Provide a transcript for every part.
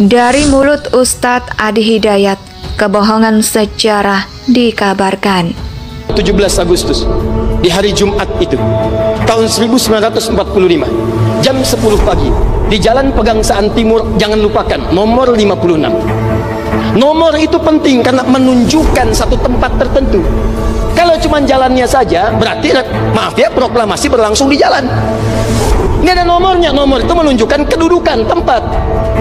Dari mulut Ustadz Adi Hidayat, kebohongan sejarah dikabarkan. 17 Agustus di hari Jumat itu tahun 1945 jam 10 pagi di Jalan Pegangsaan Timur jangan lupakan nomor 56 nomor itu penting karena menunjukkan satu tempat tertentu. Kalau cuma jalannya saja berarti maaf ya proklamasi berlangsung di jalan nggak ada nomornya nomor itu menunjukkan kedudukan tempat.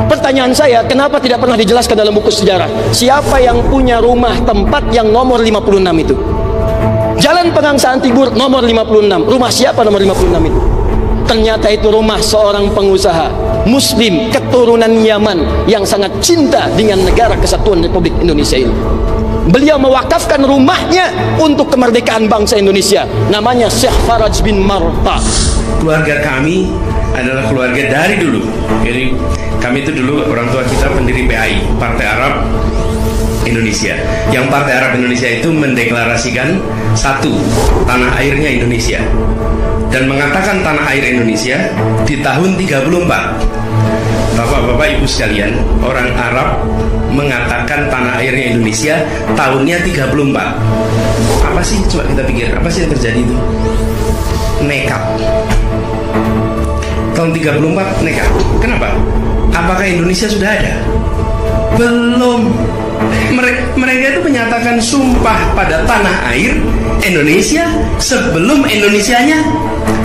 Pertanyaan saya kenapa tidak pernah dijelaskan dalam buku sejarah? Siapa yang punya rumah tempat yang nomor 56 itu? Jalan Pegangsaan Timur nomor 56 rumah siapa nomor 56 itu? Ternyata itu rumah seorang pengusaha muslim keturunan Yaman yang sangat cinta dengan negara kesatuan Republik Indonesia ini. Beliau mewakafkan rumahnya untuk kemerdekaan bangsa Indonesia. Namanya Syekh Faraj bin Marta keluarga kami adalah keluarga dari dulu. Jadi kami itu dulu orang tua kita pendiri PAI Partai Arab Indonesia. Yang Partai Arab Indonesia itu mendeklarasikan satu tanah airnya Indonesia. Dan mengatakan tanah air Indonesia di tahun 34 Bapak-bapak ibu sekalian orang Arab mengatakan tanah airnya Indonesia tahunnya 34 apa sih coba kita pikir apa sih yang terjadi itu? Nekat tahun 34 nekat kenapa? Apakah Indonesia sudah ada? Belum. Mereka itu menyatakan sumpah pada tanah air Indonesia sebelum Indonesianya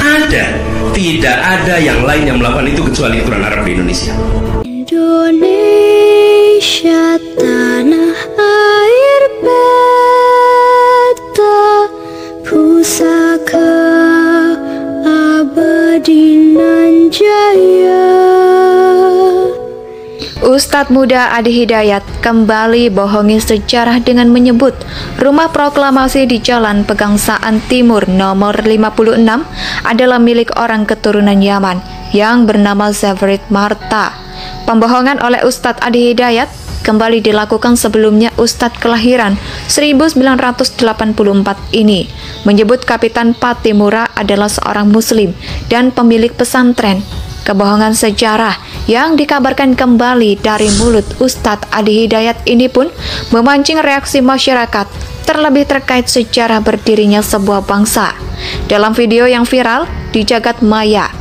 ada. Tidak ada yang lain yang melakukan itu kecuali aturan Arab di Indonesia. Indonesia tanah air beta pusaka abadi jaya Ustadz muda Adi Hidayat kembali bohongi sejarah dengan menyebut rumah proklamasi di Jalan Pegangsaan Timur nomor 56 adalah milik orang keturunan Yaman yang bernama Zafrid Marta. Pembohongan oleh Ustadz Adi Hidayat kembali dilakukan sebelumnya Ustadz kelahiran 1984 ini menyebut Kapitan Patimura adalah seorang muslim dan pemilik pesantren Kebohongan sejarah yang dikabarkan kembali dari mulut Ustadz Adi Hidayat ini pun memancing reaksi masyarakat terlebih terkait sejarah berdirinya sebuah bangsa. Dalam video yang viral di jagat maya,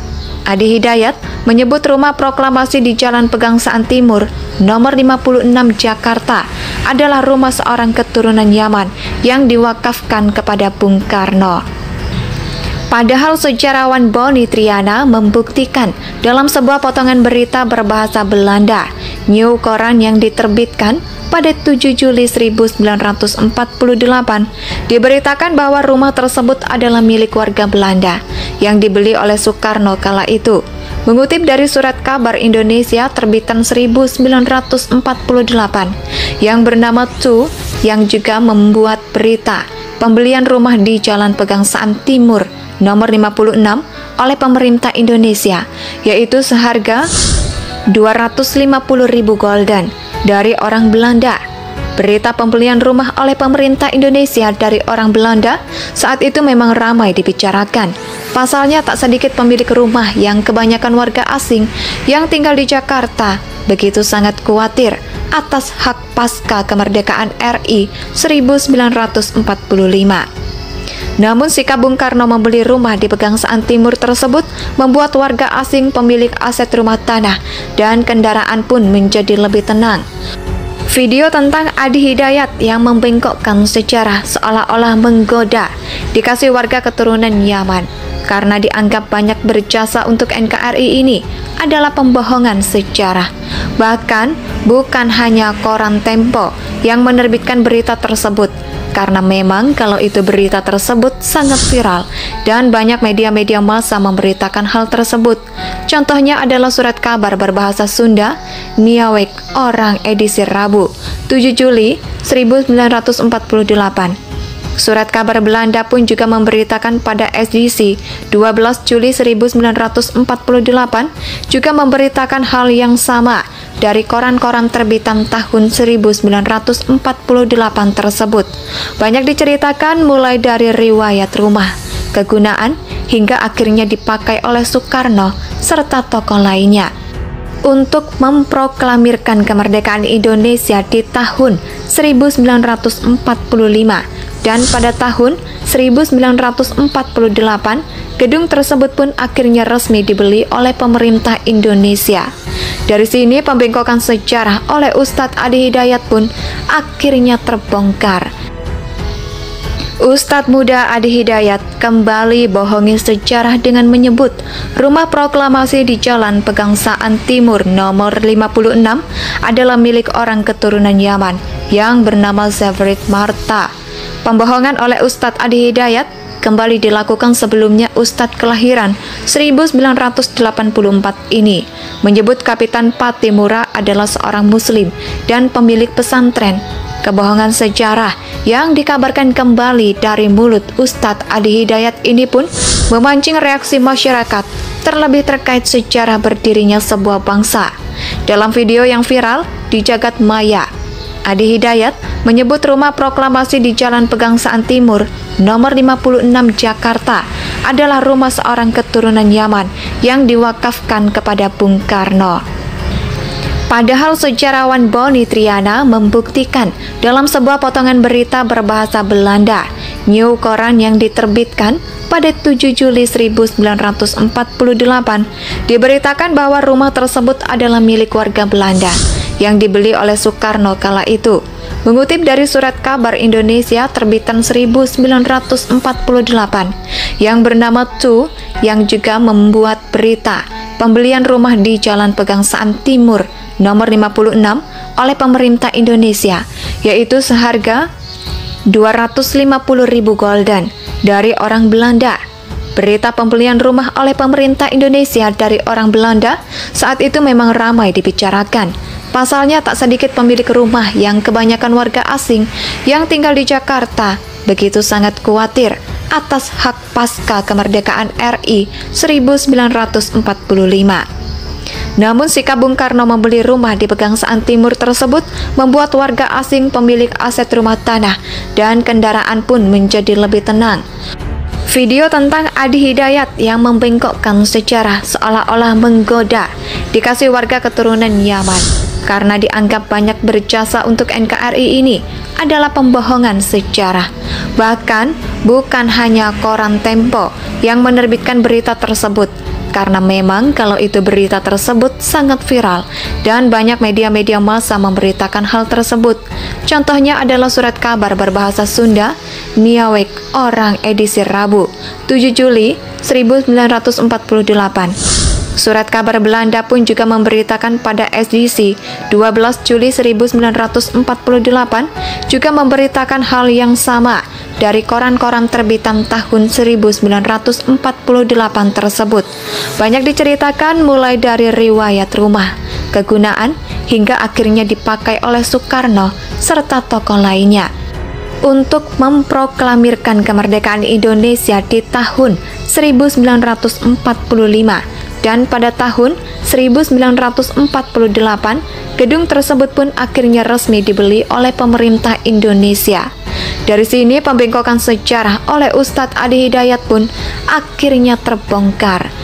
Adi Hidayat menyebut rumah proklamasi di Jalan Pegangsaan Timur nomor 56 Jakarta adalah rumah seorang keturunan Yaman yang diwakafkan kepada Bung Karno. Padahal sejarawan Boni Triana membuktikan dalam sebuah potongan berita berbahasa Belanda, New Koran yang diterbitkan pada 7 Juli 1948 diberitakan bahwa rumah tersebut adalah milik warga Belanda yang dibeli oleh Soekarno kala itu. Mengutip dari surat kabar Indonesia terbitan 1948 yang bernama Tu yang juga membuat berita pembelian rumah di Jalan Pegangsaan Timur nomor 56 oleh pemerintah Indonesia, yaitu seharga 250.000 golden dari orang Belanda. Berita pembelian rumah oleh pemerintah Indonesia dari orang Belanda saat itu memang ramai dibicarakan. Pasalnya tak sedikit pemilik rumah yang kebanyakan warga asing yang tinggal di Jakarta begitu sangat khawatir atas hak pasca kemerdekaan RI 1945. Namun sikap Bung Karno membeli rumah di Pegangsaan Timur tersebut membuat warga asing pemilik aset rumah tanah dan kendaraan pun menjadi lebih tenang. Video tentang Adi Hidayat yang membengkokkan sejarah seolah-olah menggoda dikasih warga keturunan Yaman karena dianggap banyak berjasa untuk NKRI ini adalah pembohongan sejarah. Bahkan bukan hanya koran Tempo yang menerbitkan berita tersebut, karena memang kalau itu berita tersebut sangat viral dan banyak media-media massa memberitakan hal tersebut. Contohnya adalah surat kabar berbahasa Sunda Niawek Orang edisi Rabu 7 Juli 1948 Surat kabar Belanda pun juga memberitakan pada SDC 12 Juli 1948 juga memberitakan hal yang sama dari koran-koran terbitan tahun 1948 tersebut. Banyak diceritakan mulai dari riwayat rumah, kegunaan, hingga akhirnya dipakai oleh Soekarno serta tokoh lainnya. untuk memproklamirkan kemerdekaan Indonesia di tahun 1945 dan pada tahun 1948 gedung tersebut pun akhirnya resmi dibeli oleh pemerintah Indonesia. Dari sini pembengkokan sejarah oleh Ustadz Adi Hidayat pun akhirnya terbongkar. Ustadz muda Adi Hidayat kembali bohongi sejarah dengan menyebut rumah proklamasi di Jalan Pegangsaan Timur nomor 56 adalah milik orang keturunan Yaman yang bernama Zafrid Marta. Pembohongan oleh Ustadz Adi Hidayat kembali dilakukan sebelumnya Ustadz kelahiran 1984 ini menyebut Kapitan Patimura adalah seorang muslim dan pemilik pesantren Kebohongan sejarah yang dikabarkan kembali dari mulut Ustadz Adi Hidayat ini pun memancing reaksi masyarakat terlebih terkait sejarah berdirinya sebuah bangsa. Dalam video yang viral di jagat maya, Adi Hidayat menyebut rumah proklamasi di Jalan Pegangsaan Timur nomor 56 Jakarta adalah rumah seorang keturunan Yaman yang diwakafkan kepada Bung Karno. Padahal sejarawan Boni Triana membuktikan dalam sebuah potongan berita berbahasa Belanda, New Koran yang diterbitkan pada 7 Juli 1948, diberitakan bahwa rumah tersebut adalah milik warga Belanda yang dibeli oleh Soekarno kala itu. Mengutip dari surat kabar Indonesia terbitan 1948 yang bernama Tu yang juga membuat berita pembelian rumah di Jalan Pegangsaan Timur nomor 56 oleh pemerintah Indonesia, yaitu seharga 250.000 golden dari orang Belanda. Berita pembelian rumah oleh pemerintah Indonesia dari orang Belanda saat itu memang ramai dibicarakan. Pasalnya tak sedikit pemilik rumah yang kebanyakan warga asing yang tinggal di Jakarta begitu sangat khawatir atas hak pasca kemerdekaan RI 1945. Namun sikap Bung Karno membeli rumah di Pegangsaan Timur tersebut membuat warga asing pemilik aset rumah tanah dan kendaraan pun menjadi lebih tenang. Video tentang Adi Hidayat yang membengkokkan sejarah seolah-olah menggoda dikasih warga keturunan Yaman karena dianggap banyak berjasa untuk NKRI ini adalah pembohongan sejarah. Bahkan bukan hanya koran Tempo yang menerbitkan berita tersebut, karena memang kalau itu berita tersebut sangat viral dan banyak media-media massa memberitakan hal tersebut. Contohnya adalah surat kabar berbahasa Sunda Niawek Orang edisi Rabu 7 Juli 1948 Surat kabar Belanda pun juga memberitakan pada SDC 12 Juli 1948 juga memberitakan hal yang sama dari koran-koran terbitan tahun 1948 tersebut. Banyak diceritakan mulai dari riwayat rumah, kegunaan, hingga akhirnya dipakai oleh Soekarno serta tokoh lainnya untuk memproklamirkan kemerdekaan Indonesia di tahun 1945 dan pada tahun 1948 gedung tersebut pun akhirnya resmi dibeli oleh pemerintah Indonesia. Dari sini pembengkokan sejarah oleh Ustadz Adi Hidayat pun akhirnya terbongkar.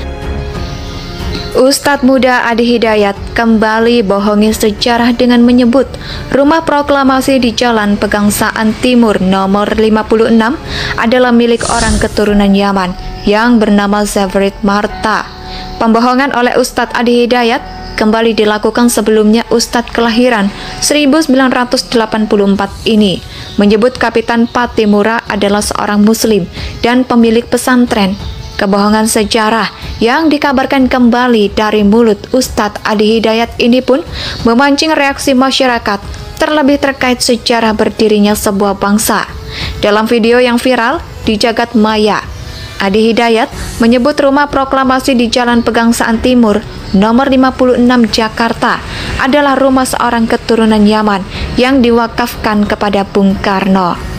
Ustadz muda Adi Hidayat kembali bohongi sejarah dengan menyebut rumah proklamasi di Jalan Pegangsaan Timur nomor 56 adalah milik orang keturunan Yaman yang bernama Zafrid Marta. Pembohongan oleh Ustadz Adi Hidayat kembali dilakukan sebelumnya Ustadz kelahiran 1984 ini menyebut Kapitan Patimura adalah seorang muslim dan pemilik pesantren. Kebohongan sejarah yang dikabarkan kembali dari mulut Ustadz Adi Hidayat ini pun memancing reaksi masyarakat terlebih terkait sejarah berdirinya sebuah bangsa. Dalam video yang viral di jagat maya, Adi Hidayat menyebut rumah proklamasi di Jalan Pegangsaan Timur nomor 56 Jakarta adalah rumah seorang keturunan Yaman yang diwakafkan kepada Bung Karno.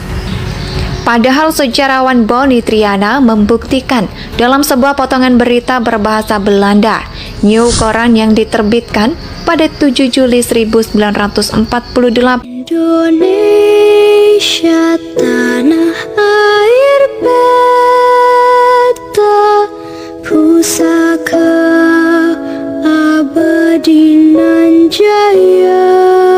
Padahal sejarawan Boni Triana membuktikan dalam sebuah potongan berita berbahasa Belanda, New Koran yang diterbitkan pada 7 Juli 1948. Indonesia tanah air pusaka abadi nan jaya